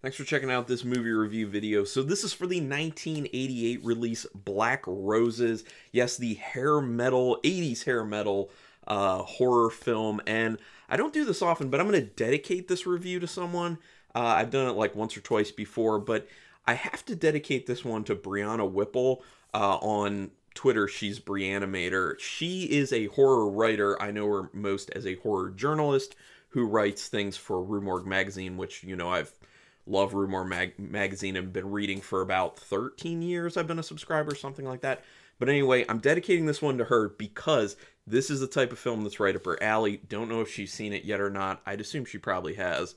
Thanks for checking out this movie review video. So this is for the 1988 release Black Roses. Yes, the hair metal, 80s hair metal uh, horror film. And I don't do this often, but I'm going to dedicate this review to someone. Uh, I've done it like once or twice before, but I have to dedicate this one to Breanna Whipple uh, on Twitter. She's Breanimator. She is a horror writer. I know her most as a horror journalist who writes things for Rue Morgue magazine, which, you know, I've love Rue Morgue mag- magazine and been reading for about 13 years. I've been a subscriber, something like that. But anyway, I'm dedicating this one to her because this is the type of film that's right up her alley. Don't know if she's seen it yet or not. I'd assume she probably has.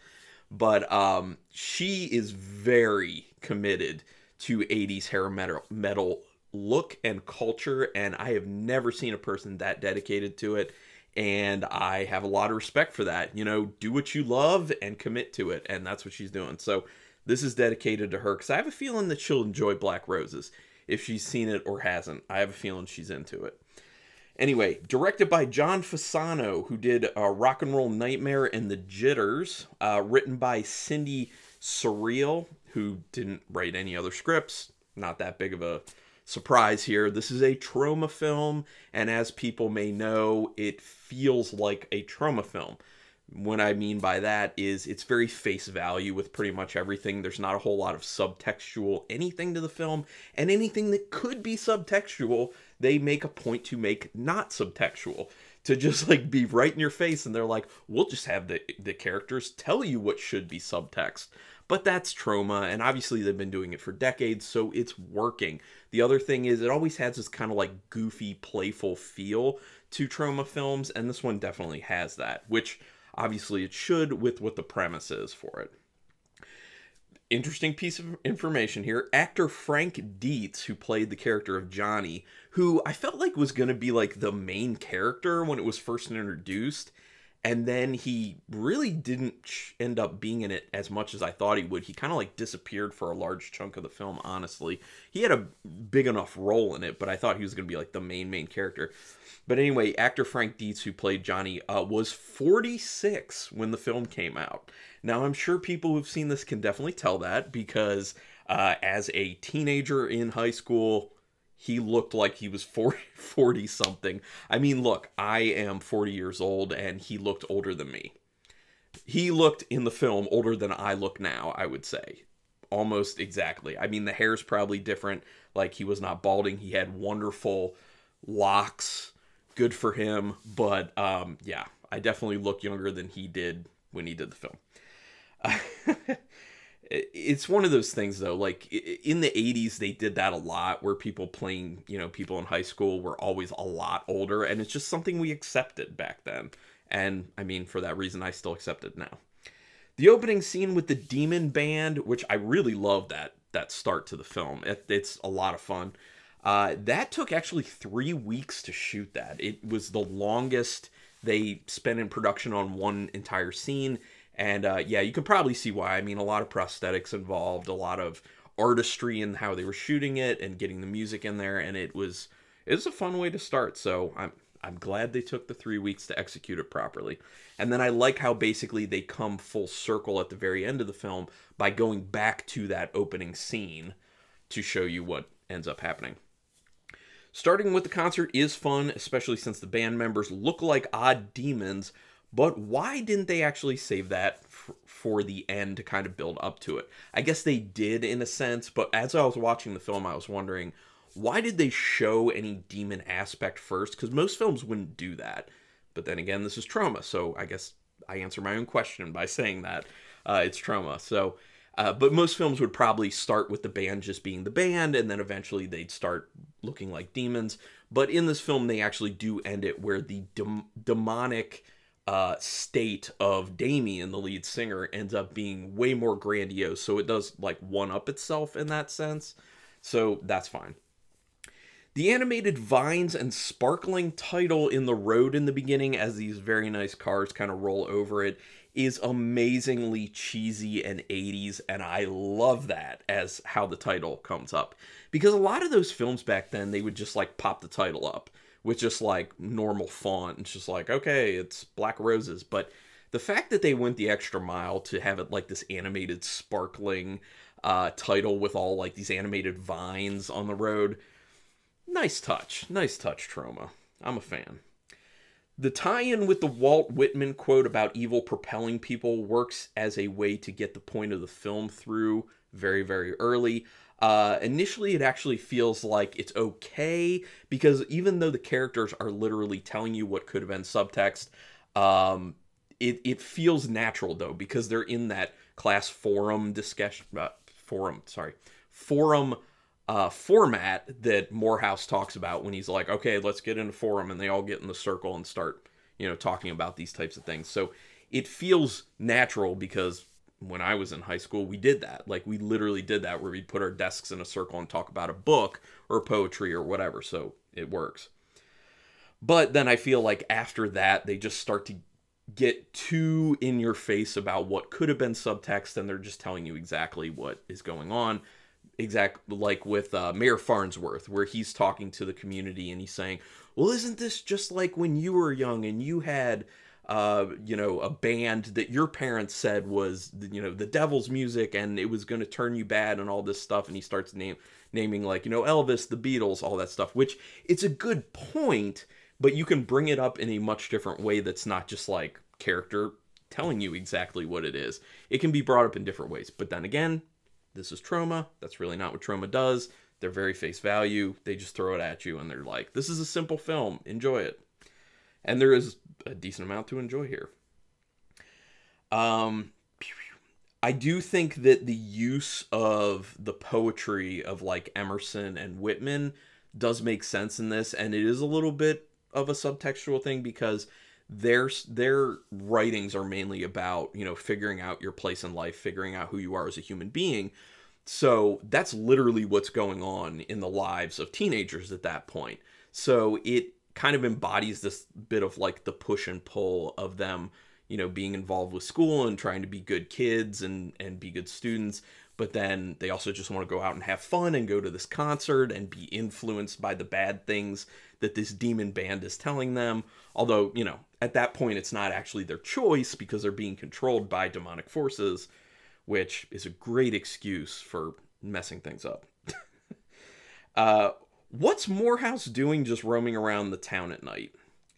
But um, she is very committed to 80s hair metal, metal look and culture, and I have never seen a person that dedicated to it and I have a lot of respect for that. You know, do what you love and commit to it, and that's what she's doing. So this is dedicated to her because I have a feeling that she'll enjoy Black Roses if she's seen it or hasn't. I have a feeling she's into it. Anyway, directed by John Fasano, who did uh, Rock and Roll Nightmare and The Jitters, uh, written by Cindy Cirile, who didn't write any other scripts. Not that big of a surprise here. This is a Troma film, and as people may know, it feels like a Troma film. What I mean by that is it's very face value with pretty much everything. There's not a whole lot of subtextual anything to the film, and anything that could be subtextual, they make a point to make not subtextual. To just like be right in your face, and they're like, we'll just have the the characters tell you what should be subtext. But that's Troma, and obviously they've been doing it for decades, so it's working. The other thing is, it always has this kind of like goofy, playful feel to Troma films, and this one definitely has that, which obviously it should with what the premise is for it. Interesting piece of information here. Actor Frank Dietz, who played the character of Johnny, who I felt like was going to be like the main character when it was first introduced, and then he really didn't end up being in it as much as I thought he would. He kind of like disappeared for a large chunk of the film, honestly. He had a big enough role in it, but I thought he was going to be like the main main character. But anyway, actor Frank Dietz, who played Johnny, uh, was 46 when the film came out. Now, I'm sure people who've seen this can definitely tell that because uh, as a teenager in high school, he looked like he was 40, 40 something. I mean, look, I am 40 years old and he looked older than me. He looked in the film older than I look now, I would say. Almost exactly. I mean, the hair's probably different. Like, he was not balding. He had wonderful locks. Good for him. But, um, yeah, I definitely look younger than he did when he did the film. it's one of those things though like in the 80s they did that a lot where people playing you know people in high school were always a lot older and it's just something we accepted back then. And i mean for that reason i still accept it now. The opening scene with the demon band which i really love that that start to the film. It, it's a lot of fun. Uh, that took actually three weeks to shoot that. It was the longest they spent in production on one entire scene and uh, yeah, you can probably see why. I mean, a lot of prosthetics involved, a lot of artistry in how they were shooting it and getting the music in there, and it was it was a fun way to start. So I'm I'm glad they took the three weeks to execute it properly. And then I like how basically they come full circle at the very end of the film by going back to that opening scene to show you what ends up happening. Starting with the concert is fun, especially since the band members look like odd demons but why didn't they actually save that for the end to kind of build up to it? I guess they did in a sense, but as I was watching the film, I was wondering why did they show any demon aspect first? Because most films wouldn't do that. But then again, this is Troma, so I guess I answer my own question by saying that uh, it's Troma. So, uh, but most films would probably start with the band just being the band, and then eventually they'd start looking like demons. But in this film, they actually do end it where the dem- demonic uh, state of Damien, the lead singer, ends up being way more grandiose. So it does like one up itself in that sense. So that's fine. The animated vines and sparkling title in the road in the beginning, as these very nice cars kind of roll over it, is amazingly cheesy and 80s, and I love that as how the title comes up. Because a lot of those films back then, they would just like pop the title up with just like normal font. It's just like, okay, it's Black Roses. But the fact that they went the extra mile to have it like this animated, sparkling uh, title with all like these animated vines on the road, nice touch. Nice touch, Troma. I'm a fan. The tie in with the Walt Whitman quote about evil propelling people works as a way to get the point of the film through very, very early. Uh, initially, it actually feels like it's okay because even though the characters are literally telling you what could have been subtext, um, it, it feels natural though because they're in that class forum discussion uh, forum sorry forum uh, format that Morehouse talks about when he's like, okay, let's get in a forum, and they all get in the circle and start, you know, talking about these types of things. So it feels natural because when I was in high school, we did that. Like we literally did that where we'd put our desks in a circle and talk about a book or poetry or whatever. So it works. But then I feel like after that, they just start to get too in your face about what could have been subtext and they're just telling you exactly what is going on exact like with uh, Mayor Farnsworth, where he's talking to the community and he's saying, "Well, isn't this just like when you were young and you had, uh, you know, a band that your parents said was, you know, the devil's music and it was going to turn you bad and all this stuff?" And he starts name naming like, you know, Elvis, the Beatles, all that stuff. Which it's a good point, but you can bring it up in a much different way that's not just like character telling you exactly what it is. It can be brought up in different ways. But then again, this is Troma. That's really not what Troma does. They're very face value. They just throw it at you and they're like, this is a simple film. Enjoy it. And there is a decent amount to enjoy here. Um, I do think that the use of the poetry of like Emerson and Whitman does make sense in this, and it is a little bit of a subtextual thing because their their writings are mainly about you know figuring out your place in life figuring out who you are as a human being so that's literally what's going on in the lives of teenagers at that point so it kind of embodies this bit of like the push and pull of them you know being involved with school and trying to be good kids and and be good students. But then they also just want to go out and have fun and go to this concert and be influenced by the bad things that this demon band is telling them. Although you know at that point it's not actually their choice because they're being controlled by demonic forces which is a great excuse for messing things up. Uh, what's morehouse doing just roaming around the town at night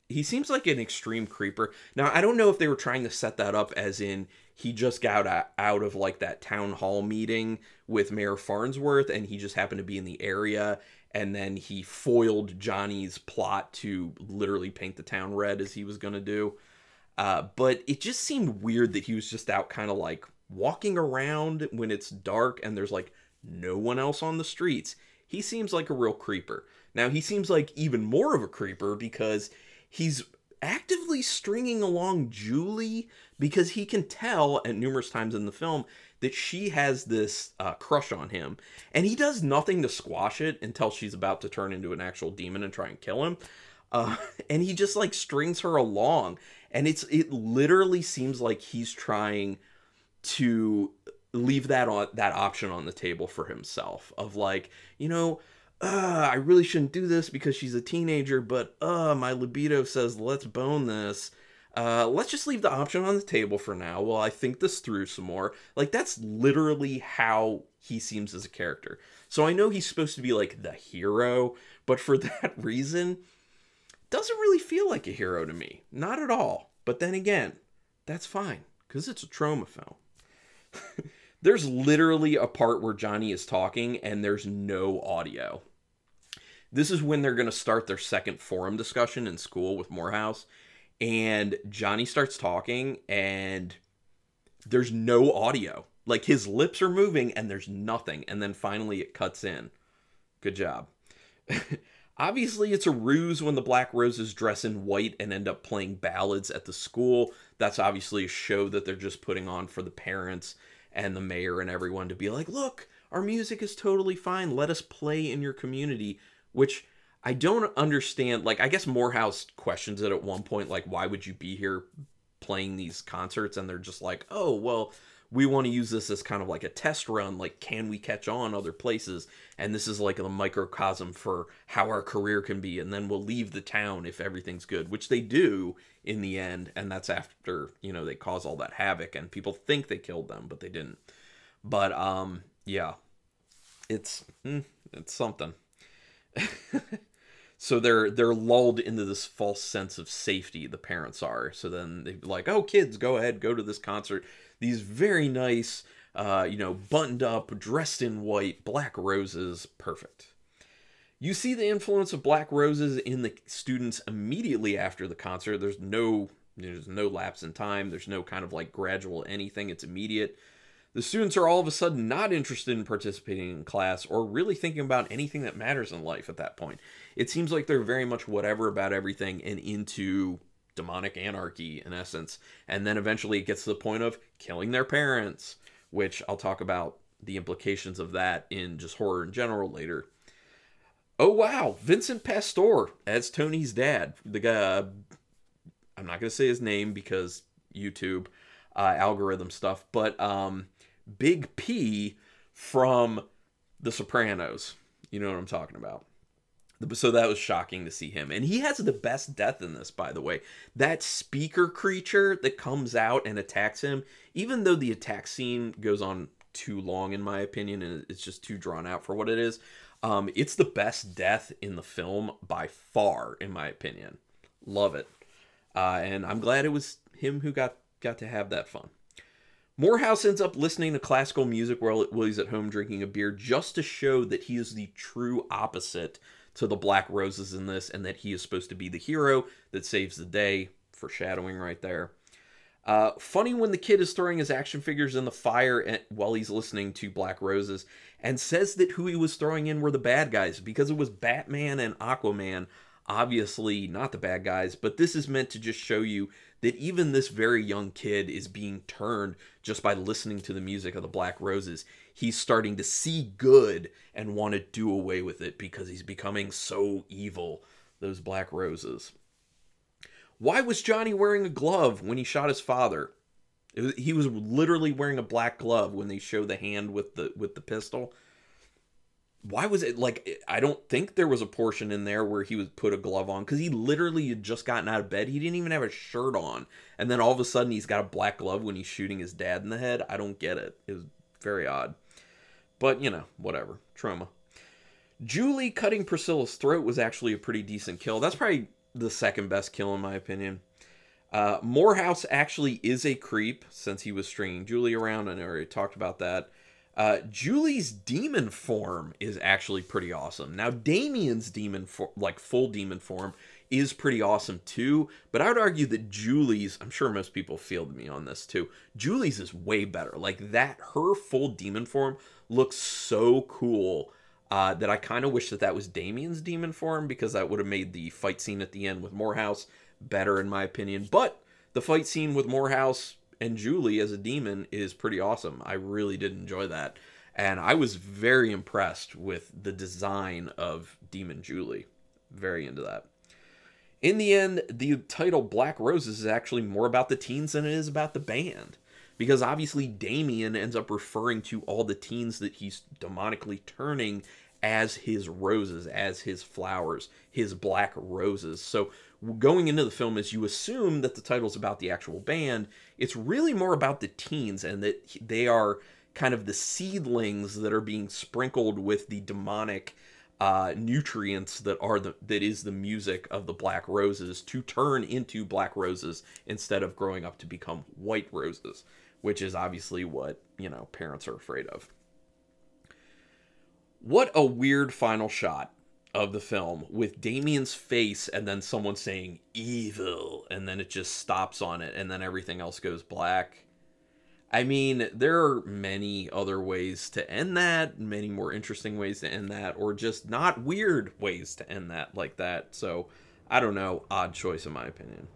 he seems like an extreme creeper now i don't know if they were trying to set that up as in he just got out of like that town hall meeting with mayor farnsworth and he just happened to be in the area and then he foiled Johnny's plot to literally paint the town red as he was going to do. Uh, but it just seemed weird that he was just out kind of like walking around when it's dark and there's like no one else on the streets. He seems like a real creeper. Now, he seems like even more of a creeper because he's actively stringing along Julie because he can tell at numerous times in the film that she has this uh, crush on him, and he does nothing to squash it until she's about to turn into an actual demon and try and kill him. Uh, and he just like strings her along, and it's it literally seems like he's trying to leave that on that option on the table for himself of like you know uh, I really shouldn't do this because she's a teenager, but uh, my libido says let's bone this. Uh, let's just leave the option on the table for now while I think this through some more. Like, that's literally how he seems as a character. So I know he's supposed to be like the hero, but for that reason, doesn't really feel like a hero to me. Not at all. But then again, that's fine, because it's a Troma film. there's literally a part where Johnny is talking and there's no audio. This is when they're going to start their second forum discussion in school with Morehouse and Johnny starts talking and there's no audio. Like his lips are moving and there's nothing and then finally it cuts in. Good job. Obviously, it's a ruse when the Black Roses dress in white and end up playing ballads at the school. That's obviously a show that they're just putting on for the parents and the mayor and everyone to be like, look, our music is totally fine. Let us play in your community, which I don't understand. Like, I guess Morehouse questions it at one point, like, why would you be here playing these concerts? And they're just like, oh, well, we want to use this as kind of like a test run. Like, can we catch on other places? And this is like a microcosm for how our career can be. And then we'll leave the town if everything's good, which they do in the end. And that's after, you know, they cause all that havoc and people think they killed them, but they didn't. But, um, yeah, it's, mm, it's something. so they're they're lulled into this false sense of safety the parents are so then they're like oh kids go ahead go to this concert these very nice uh, you know buttoned up dressed in white black roses. Perfect. You see the influence of black roses in the students immediately after the concert. There's no there's no lapse in time. There's no kind of like gradual anything. It's immediate. The students are all of a sudden not interested in participating in class or really thinking about anything that matters in life at that point. It seems like they're very much whatever about everything and into demonic anarchy in essence. And then eventually it gets to the point of killing their parents, which I'll talk about the implications of that in just horror in general later. Oh wow, Vincent Pastore as Tony's dad. The guy I'm not going to say his name because YouTube uh, algorithm stuff, but um Big P from The Sopranos. You know what I'm talking about. So that was shocking to see him. And he has the best death in this, by the way. That speaker creature that comes out and attacks him, even though the attack scene goes on too long, in my opinion, and it's just too drawn out for what it is, um, it's the best death in the film by far, in my opinion. Love it. Uh, and I'm glad it was him who got, got to have that fun. Morehouse ends up listening to classical music while he's at home drinking a beer just to show that he is the true opposite to the Black Roses in this and that he is supposed to be the hero that saves the day. Foreshadowing right there. Uh, funny when the kid is throwing his action figures in the fire at, while he's listening to Black Roses and says that who he was throwing in were the bad guys because it was Batman and Aquaman. Obviously, not the bad guys, but this is meant to just show you that even this very young kid is being turned just by listening to the music of the Black Roses. He's starting to see good and want to do away with it because he's becoming so evil. Those Black Roses. Why was Johnny wearing a glove when he shot his father? He was literally wearing a black glove when they show the hand with the with the pistol why was it like i don't think there was a portion in there where he was put a glove on because he literally had just gotten out of bed. He didn't even have a shirt on. And then all of a sudden he's got a black glove when he's shooting his dad in the head. I don't get it. It was very odd. But you know whatever. Troma. Julie cutting priscilla's throat was actually a pretty decent kill. That's probably the second best kill in my opinion. Uh, morehouse actually is a creep since he was stringing julie around. And i already talked about that uh, Julie's demon form is actually pretty awesome. Now, Damien's demon, for, like full demon form, is pretty awesome too. But I would argue that Julie's, I'm sure most people feel me on this too. Julie's is way better. Like that, her full demon form looks so cool. Uh, that I kind of wish that that was Damien's demon form because that would have made the fight scene at the end with Morehouse better in my opinion. But the fight scene with Morehouse and Julie as a demon is pretty awesome. I really did enjoy that. And I was very impressed with the design of Demon Julie. Very into that. In the end, the title Black Roses is actually more about the teens than it is about the band. Because obviously, Damien ends up referring to all the teens that he's demonically turning as his roses, as his flowers, his black roses. So going into the film as you assume that the title's about the actual band, it's really more about the teens and that they are kind of the seedlings that are being sprinkled with the demonic uh, nutrients that are the that is the music of the black roses to turn into black roses instead of growing up to become white roses, which is obviously what you know parents are afraid of. What a weird final shot of the film with Damien's face and then someone saying evil and then it just stops on it and then everything else goes black. I mean, there are many other ways to end that, many more interesting ways to end that, or just not weird ways to end that like that. So, I don't know, odd choice in my opinion.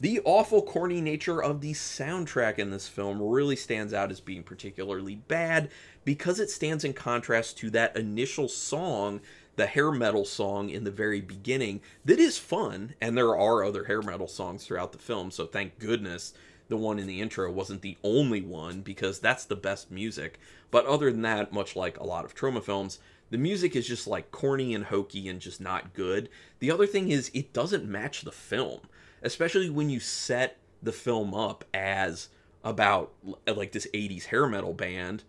The awful, corny nature of the soundtrack in this film really stands out as being particularly bad because it stands in contrast to that initial song the hair metal song in the very beginning that is fun and there are other hair metal songs throughout the film so thank goodness the one in the intro wasn't the only one because that's the best music. But other than that, much like a lot of Troma films, the music is just like corny and hokey and just not good. The other thing is it doesn't match the film, especially when you set the film up as about like this 80s hair metal band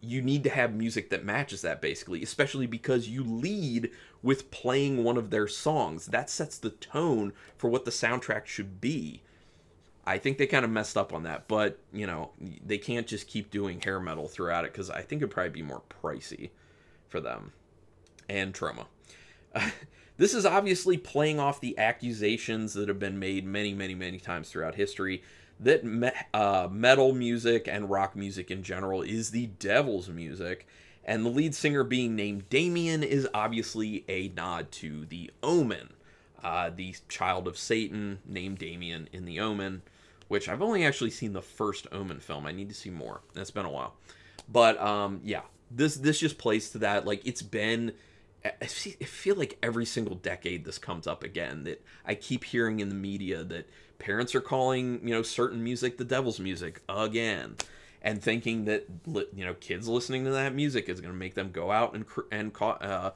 you need to have music that matches that basically especially because you lead with playing one of their songs. That sets the tone for what the soundtrack should be. I think they kind of messed up on that but you know they can't just keep doing hair metal throughout it because i think it'd probably be more pricey for them. And Troma this is obviously playing off the accusations that have been made many many many times throughout history that me- uh, metal music and rock music in general is the devil's music, and the lead singer being named Damien is obviously a nod to the Omen, uh, the child of Satan named Damien in the Omen, which I've only actually seen the first Omen film. I need to see more. It's been a while, but um, yeah, this this just plays to that. Like it's been. I feel like every single decade this comes up again. That I keep hearing in the media that parents are calling you know certain music the devil's music again and thinking that you know kids listening to that music is going to make them go out and and uh,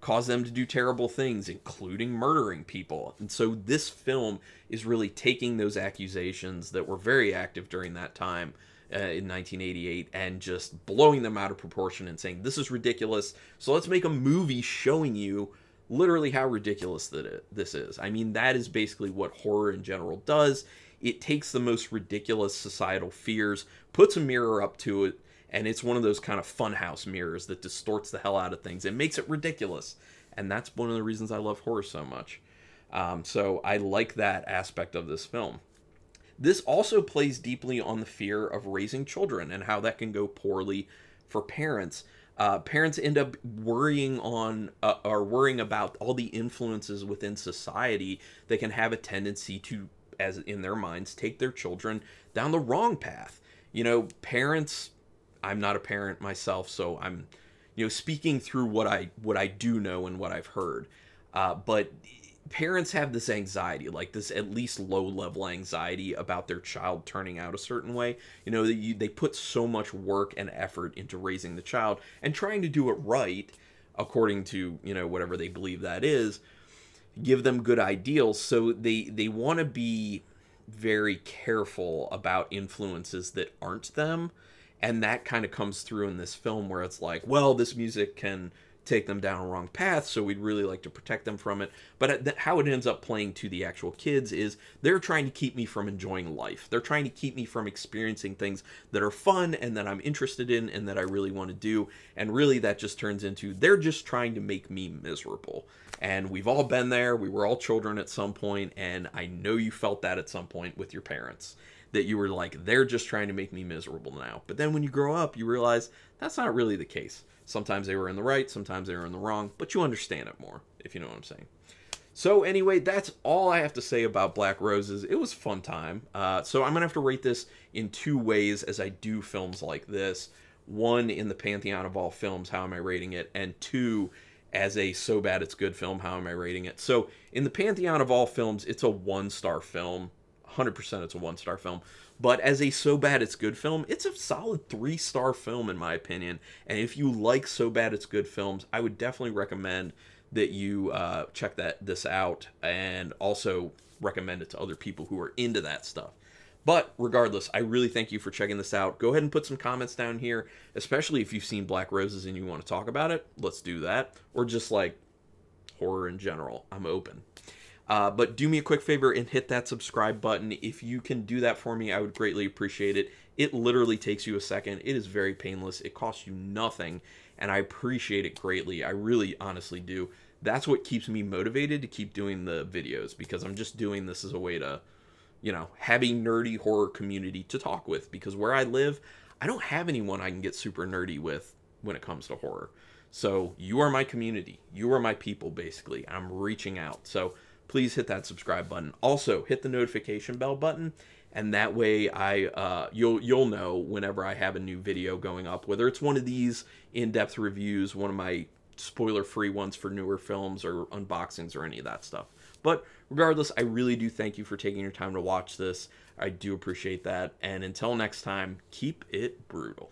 cause them to do terrible things including murdering people and so this film is really taking those accusations that were very active during that time uh, in 1988 and just blowing them out of proportion and saying this is ridiculous so let's make a movie showing you literally how ridiculous that it, this is. I mean, that is basically what horror in general does. It takes the most ridiculous societal fears, puts a mirror up to it, and it's one of those kind of funhouse mirrors that distorts the hell out of things and makes it ridiculous. And that's one of the reasons I love horror so much. Um, so I like that aspect of this film. This also plays deeply on the fear of raising children and how that can go poorly for parents. Uh, parents end up worrying on uh, or worrying about all the influences within society that can have a tendency to as in their minds take their children down the wrong path. You know parents i'm not a parent myself so i'm you know speaking through what i what i do know and what i've heard. Uh, but parents have this anxiety, like this at least low level anxiety about their child turning out a certain way. You know, they, they put so much work and effort into raising the child and trying to do it right according to, you know, whatever they believe that is, give them good ideals. So they, they want to be very careful about influences that aren't them. And that kind of comes through in this film where it's like, well, this music can take them down a wrong path, so we'd really like to protect them from it. But how it ends up playing to the actual kids is they're trying to keep me from enjoying life. They're trying to keep me from experiencing things that are fun and that I'm interested in and that I really want to do. And really, that just turns into they're just trying to make me miserable. And we've all been there. We were all children at some point, and I know you felt that at some point with your parents that you were like, they're just trying to make me miserable now. But then when you grow up, you realize that's not really the case. Sometimes they were in the right, sometimes they were in the wrong, but you understand it more, if you know what I'm saying. So anyway, that's all I have to say about Black Roses. It was fun time. Uh, so I'm gonna have to rate this in two ways as I do films like this. One in the pantheon of all films, how am I rating it? And two, as a so bad it's good film, how am I rating it? So in the pantheon of all films, it's a one star film. 100% it's a one star film. But as a So Bad It's Good film, it's a solid three star film in my opinion. And if you like So Bad It's Good films, I would definitely recommend that you uh, check that this out and also recommend it to other people who are into that stuff. But regardless, I really thank you for checking this out. Go ahead and put some comments down here, especially if you've seen Black Roses and you want to talk about it. Let's do that. Or just like horror in general. I'm open. Uh, but do me a quick favor and hit that subscribe button. If you can do that for me, I would greatly appreciate it. It literally takes you a second. It is very painless. It costs you nothing, and I appreciate it greatly. I really honestly do. That's what keeps me motivated to keep doing the videos because I'm just doing this as a way to, you know, have a nerdy horror community to talk with because where I live, I don't have anyone I can get super nerdy with when it comes to horror. So you are my community. You are my people, basically. I'm reaching out. So please hit that subscribe button. Also, hit the notification bell button, and that way I uh, you'll you'll know whenever I have a new video going up, whether it's one of these in-depth reviews, one of my spoiler free ones for newer films or unboxings or any of that stuff. But regardless, I really do thank you for taking your time to watch this. I do appreciate that. And until next time, keep it brutal.